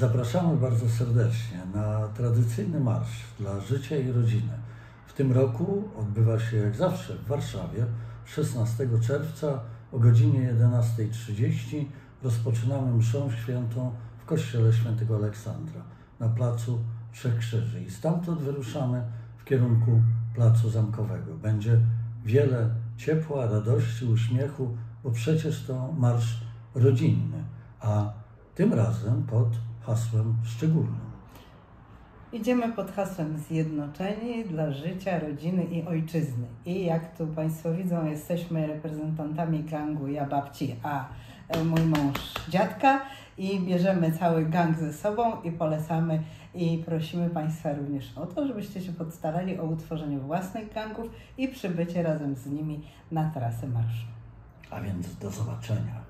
Zapraszamy bardzo serdecznie na tradycyjny marsz dla życia i rodziny. W tym roku odbywa się jak zawsze w Warszawie 16 czerwca o godzinie 11.30 rozpoczynamy mszę świętą w kościele świętego Aleksandra na placu Trzech Krzyży i stamtąd wyruszamy w kierunku placu Zamkowego. Będzie wiele ciepła, radości, uśmiechu, bo przecież to marsz rodzinny, a tym razem pod hasłem szczególnym. Idziemy pod hasłem Zjednoczeni dla życia, rodziny i ojczyzny. I jak tu Państwo widzą, jesteśmy reprezentantami gangu ja babci, a e, mój mąż dziadka i bierzemy cały gang ze sobą i polecamy i prosimy Państwa również o to, żebyście się podstarali o utworzenie własnych gangów i przybycie razem z nimi na trasę marszu. A więc do zobaczenia.